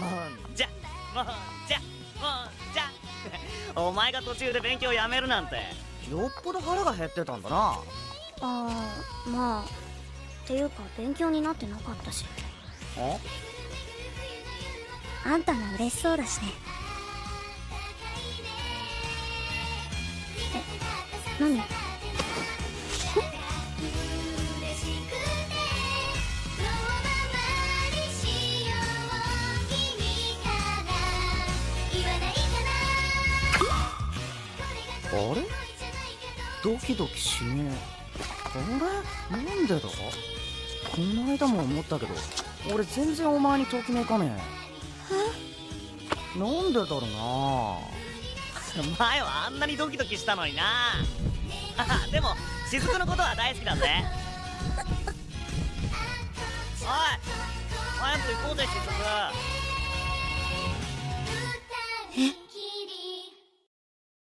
もんじゃもんじゃもんじゃ。お前が途中で勉強やめるなんて。よっぽど腹が減ってたんだな。ああまあっていうか勉強になってなかったし。あんたも嬉しそうだしね。え何？あれ？ドキドキしねえ。あれ？なんでだ？この間も思ったけど俺全然お前にときめかねえ。なんでだろうな？前はあんなにドキドキしたのにな。あ でも雫のことは大好きだぜ。おい早く行こうぜ雫え？